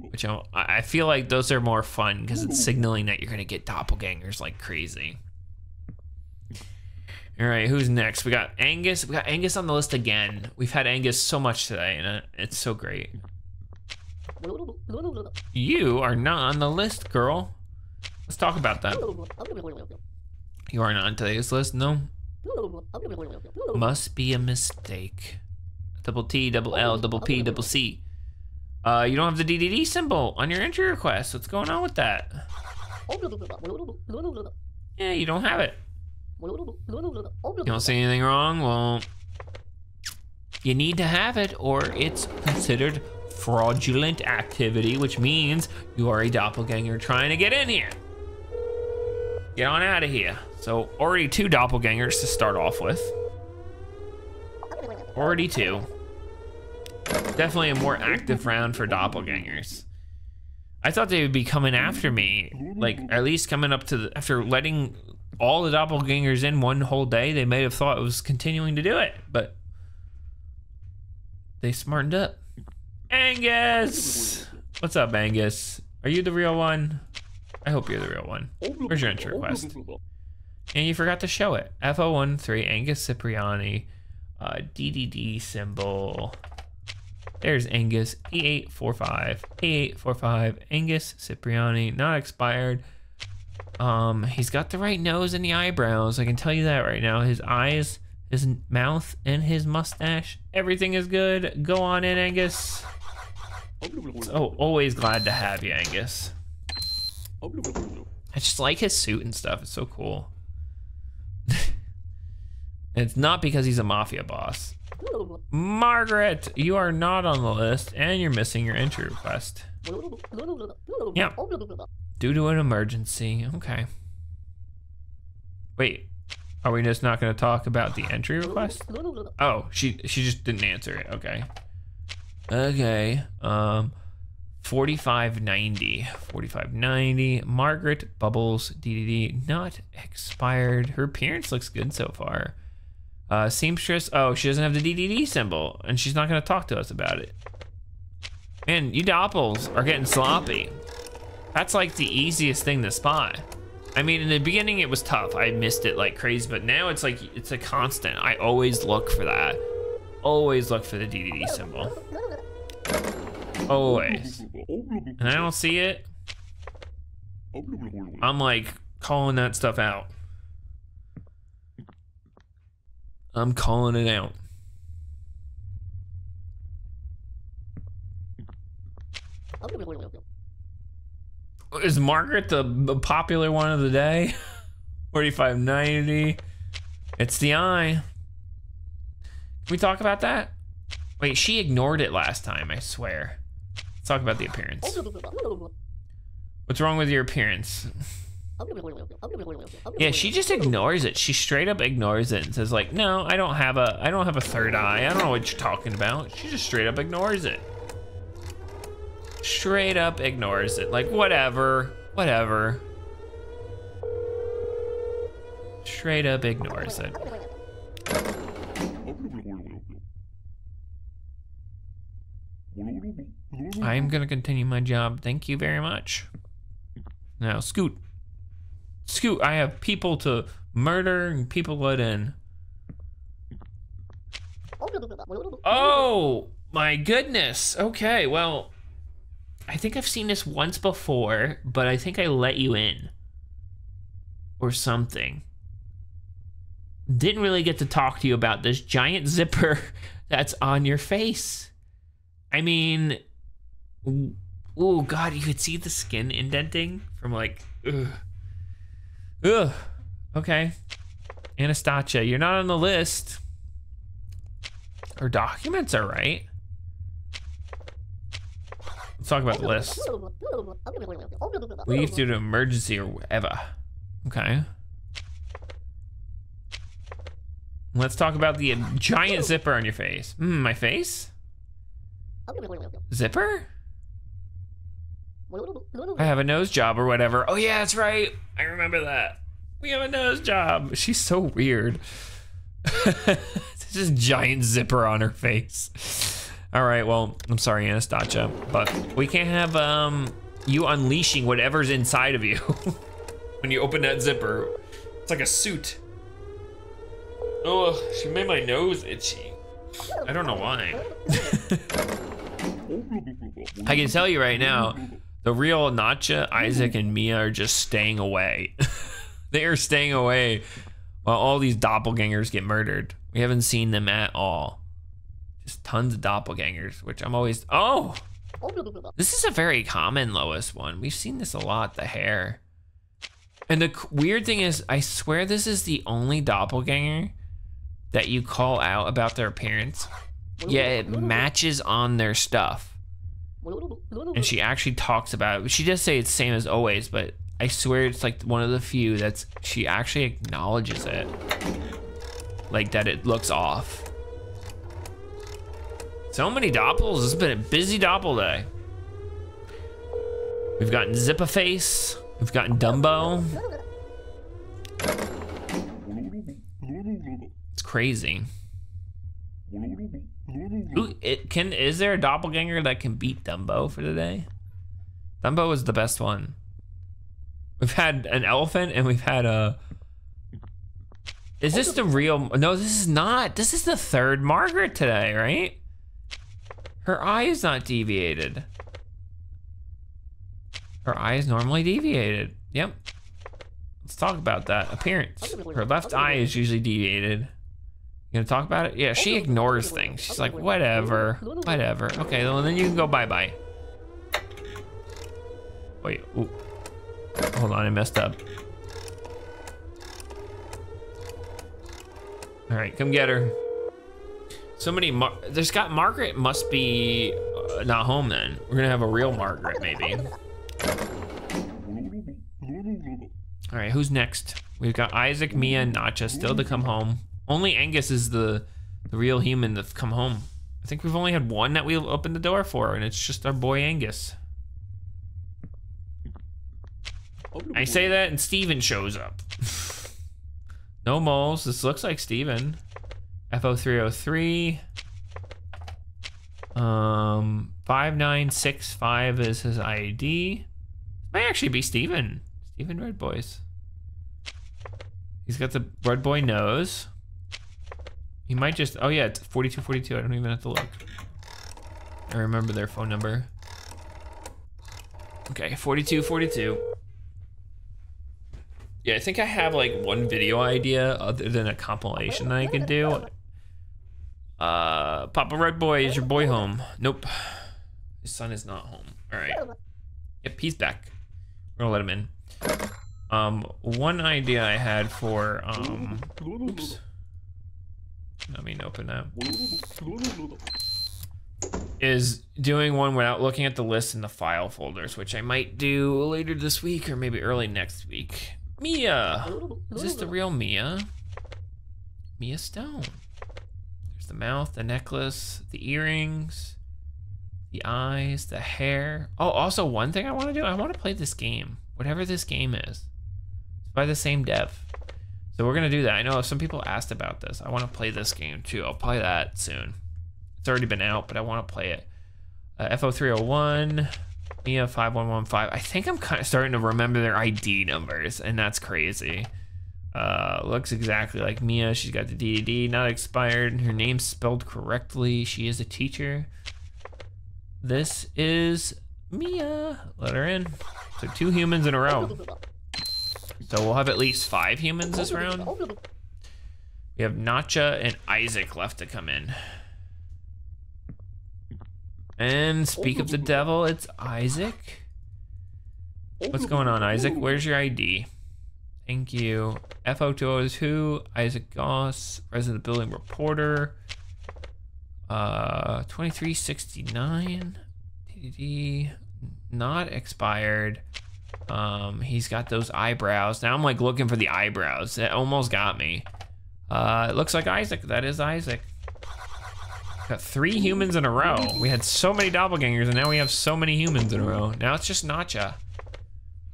Speaker 1: which I, I feel like those are more fun because it's signaling that you're gonna get doppelgangers like crazy. All right, who's next? We got Angus. We got Angus on the list again. We've had Angus so much today, and uh, it's so great. You are not on the list, girl. Let's talk about that. You are not on today's list, no? Must be a mistake. Double T, double L, double P, double C. Uh, you don't have the DDD symbol on your entry request. What's going on with that? Yeah, you don't have it. You don't see anything wrong? Well, you need to have it or it's considered fraudulent activity, which means you are a doppelganger trying to get in here. Get on out of here. So already two doppelgangers to start off with. Already two. Definitely a more active round for doppelgangers. I thought they would be coming after me, like at least coming up to the, after letting all the doppelgangers in one whole day. They may have thought it was continuing to do it, but they smartened up. Angus, what's up, Angus? Are you the real one? I hope you're the real one. Where's your entry request? And you forgot to show it. F013 Angus Cipriani, uh, DDD symbol. There's Angus E845, E845, Angus Cipriani, not expired. Um, he's got the right nose and the eyebrows. I can tell you that right now. His eyes, his mouth, and his mustache. Everything is good. Go on in, Angus. Oh, always glad to have you, Angus. I just like his suit and stuff. It's so cool. it's not because he's a mafia boss. Margaret, you are not on the list and you're missing your entry request. Yeah. Due to an emergency. Okay. Wait. Are we just not going to talk about the entry request? Oh, she she just didn't answer it. Okay. Okay. Um 4590. 4590. Margaret Bubbles DDD not expired. Her appearance looks good so far. Uh, seamstress. Oh, she doesn't have the DDD symbol, and she's not gonna talk to us about it. Man, you doppels are getting sloppy. That's like the easiest thing to spot. I mean, in the beginning it was tough. I missed it like crazy, but now it's like it's a constant. I always look for that. Always look for the DDD symbol. Always. And I don't see it. I'm like calling that stuff out. I'm calling it out. Is Margaret the popular one of the day? 4590. It's the eye. Can we talk about that? Wait, she ignored it last time, I swear. Let's talk about the appearance. What's wrong with your appearance? Yeah, she just ignores it. She straight up ignores it and says like, "No, I don't have a I don't have a third eye. I don't know what you're talking about." She just straight up ignores it. Straight up ignores it. Like, whatever. Whatever. Straight up ignores it. I am gonna continue my job. Thank you very much. Now, Scoot. Scoot, I have people to murder and people let in. Oh, my goodness. Okay, well, I think I've seen this once before, but I think I let you in. Or something. Didn't really get to talk to you about this giant zipper that's on your face. I mean, Oh God, you could see the skin indenting from like. Ugh. Ugh. Okay. Anastasia, you're not on the list. Her documents are right. Let's talk about the list. Leave due to emergency or whatever. Okay. Let's talk about the giant zipper on your face. Hmm, my face? Zipper? I have a nose job or whatever. Oh yeah, that's right. I remember that. We have a nose job. She's so weird. This giant zipper on her face. All right, well, I'm sorry, Anastasia, but we can't have um you unleashing whatever's inside of you when you open that zipper. It's like a suit. Oh, she made my nose itchy. I don't know why. I can tell you right now, the real Nacha, Isaac, and Mia are just staying away. they are staying away while all these doppelgangers get murdered. We haven't seen them at all. Just tons of doppelgangers, which I'm always. Oh! This is a very common Lois one. We've seen this a lot, the hair. And the weird thing is, I swear this is the only doppelganger that you call out about their appearance. Yeah, it matches on their stuff. And she actually talks about it. She does say it's same as always, but I swear it's like one of the few that's she actually acknowledges it like that it looks off. So many doppels. Has been a busy doppel day. We've gotten Zippaface. We've gotten Dumbo. It's crazy. Ooh, it can is there a doppelganger that can beat Dumbo for the day? Dumbo was the best one. We've had an elephant and we've had a is this the real? No, this is not. This is the third Margaret today, right? Her eye is not deviated. Her eye is normally deviated. Yep. Let's talk about that appearance. Her left eye is usually deviated. You gonna talk about it? Yeah, she ignores things. She's like, whatever, whatever. Okay, well then you can go bye-bye. Wait, ooh. hold on, I messed up. All right, come get her. Somebody, Mar there's got Margaret must be uh, not home then. We're gonna have a real Margaret maybe. All right, who's next? We've got Isaac, Mia, and Nacha still to come home. Only Angus is the, the real human that's come home. I think we've only had one that we've opened the door for, and it's just our boy Angus. I say that, and Steven shows up. No moles. This looks like Steven. FO303. Um, 5965 is his ID. Might actually be Steven. Steven Red Boys. He's got the Red Boy nose. He might just, oh yeah, it's 4242. I don't even have to look. I remember their phone number. Okay, 4242. Yeah, I think I have like one video idea other than a compilation that I could do. Uh, Papa Red Boy, is your boy home? Nope. His son is not home. All right. Yep, he's back. We're gonna let him in. Um, one idea I had for, um, oops. Let me open that. Is doing one without looking at the list in the file folders, which I might do later this week or maybe early next week. Mia! Is this the real Mia? Mia Stone. The mouth, the necklace, the earrings, the eyes, the hair. Oh, also one thing I want to do, I want to play this game. Whatever this game is. It's by the same dev. So we're going to do that. I know some people asked about this. I want to play this game too. I'll play that soon. It's already been out, but I want to play it. Uh, FO301. Mia 5115. I think I'm kind of starting to remember their ID numbers, and that's crazy. Uh, looks exactly like Mia. She's got the DDD, not expired. Her name's spelled correctly. She is a teacher. This is Mia. Let her in. So two humans in a row. So we'll have at least five humans this round. We have Nacha and Isaac left to come in. And speak of the devil, it's Isaac. What's going on, Isaac? Where's your ID? Thank you. FO2 is who? Isaac Goss, resident building reporter. Uh, 2369. TDD, not expired. Um, he's got those eyebrows. Now I'm like looking for the eyebrows. It almost got me. Uh, it looks like Isaac. That is Isaac. Got three humans in a row. We had so many doppelgangers, and now we have so many humans in a row. Now it's just Nacha.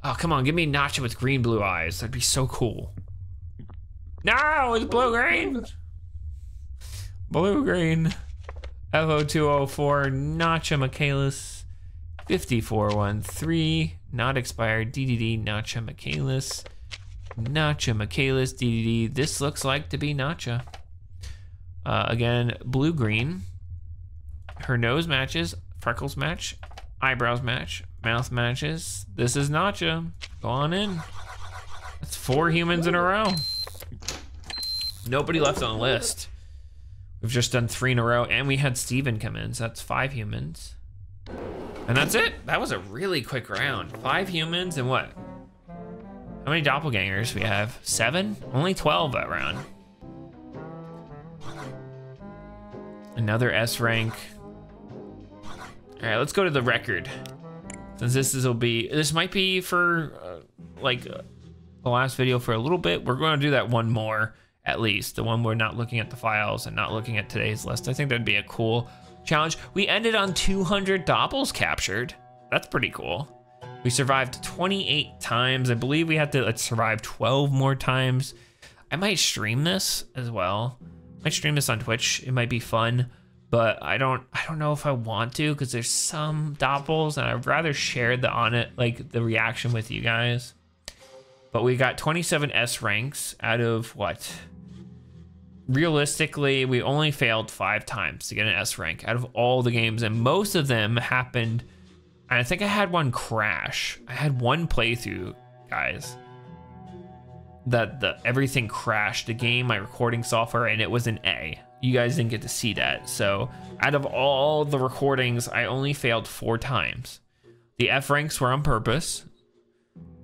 Speaker 1: Oh, come on, give me Nacha with green blue eyes. That'd be so cool. No, it's blue green. Blue green. FO204, Nacha Michaelis. 5413, not expired. DDD, Nacha Michaelis. Nacha Michaelis, DDD. This looks like to be Nacha. Uh, again, blue green. Her nose matches, freckles match, eyebrows match, mouth matches. This is Nacha. Go on in. That's four humans in a row. Nobody left on the list. We've just done three in a row, and we had Steven come in, so that's five humans. And that's it. That was a really quick round. Five humans and what? How many doppelgangers we have? Seven? Only 12 that round. Another S rank. All right, let's go to the record. Since this is will be, this might be for uh, like uh, the last video for a little bit. We're going to do that one more at least. The one we're not looking at the files and not looking at today's list. I think that'd be a cool challenge. We ended on 200 doppels captured. That's pretty cool. We survived 28 times. I believe we have to like, survive 12 more times. I might stream this as well. I might stream this on Twitch. It might be fun but I don't I don't know if I want to because there's some doppels and I'd rather share the on it like the reaction with you guys. But we got 27 S ranks out of what? Realistically, we only failed five times to get an S rank out of all the games, and most of them happened. I think I had one crash. I had one playthrough, guys. That the everything crashed. The game, my recording software, and it was an A you guys didn't get to see that. So out of all the recordings, I only failed four times. The F ranks were on purpose.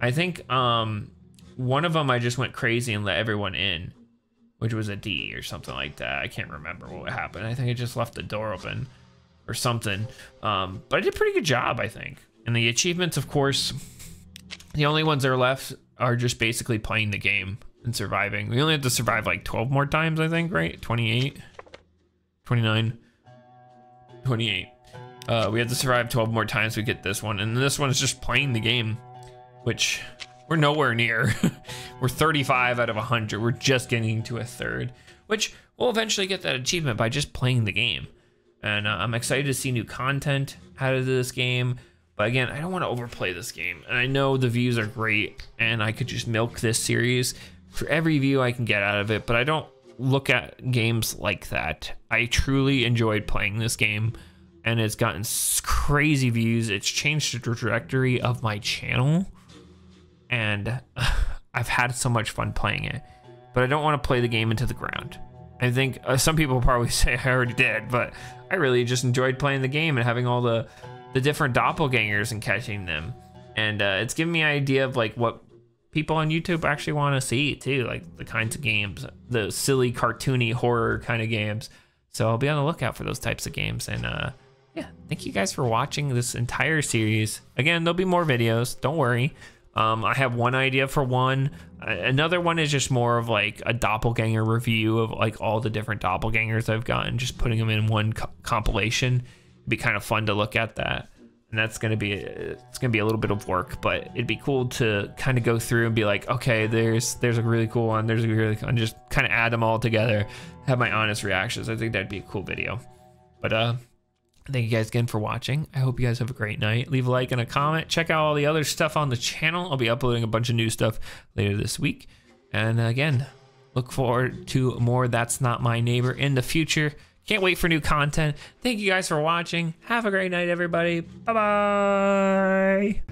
Speaker 1: I think um, one of them I just went crazy and let everyone in, which was a D or something like that. I can't remember what happened. I think I just left the door open or something. Um, but I did a pretty good job, I think. And the achievements, of course, the only ones that are left are just basically playing the game and surviving. We only have to survive like 12 more times, I think, right? 28, 29, 28. Uh, we have to survive 12 more times We get this one. And this one is just playing the game, which we're nowhere near. we're 35 out of 100. We're just getting to a third, which we'll eventually get that achievement by just playing the game. And uh, I'm excited to see new content out of this game. But again, I don't want to overplay this game. And I know the views are great and I could just milk this series for every view I can get out of it, but I don't look at games like that. I truly enjoyed playing this game and it's gotten crazy views. It's changed the trajectory of my channel and I've had so much fun playing it, but I don't want to play the game into the ground. I think uh, some people probably say I already did, but I really just enjoyed playing the game and having all the the different doppelgangers and catching them. And uh, it's given me an idea of like what people on YouTube actually want to see too, like the kinds of games, the silly, cartoony horror kind of games. So I'll be on the lookout for those types of games. And uh, yeah, thank you guys for watching this entire series. Again, there'll be more videos. Don't worry. Um, I have one idea for one. Another one is just more of like a doppelganger review of like all the different doppelgangers I've gotten, just putting them in one co compilation. It'd be kind of fun to look at that and that's gonna be it's gonna be a little bit of work but it'd be cool to kind of go through and be like okay there's there's a really cool one there's a really cool, and just kind of add them all together have my honest reactions. I think that'd be a cool video. But uh thank you guys again for watching. I hope you guys have a great night. Leave a like and a comment. Check out all the other stuff on the channel. I'll be uploading a bunch of new stuff later this week. And again look forward to more that's not my neighbor in the future can't wait for new content. Thank you guys for watching. Have a great night, everybody. Bye bye.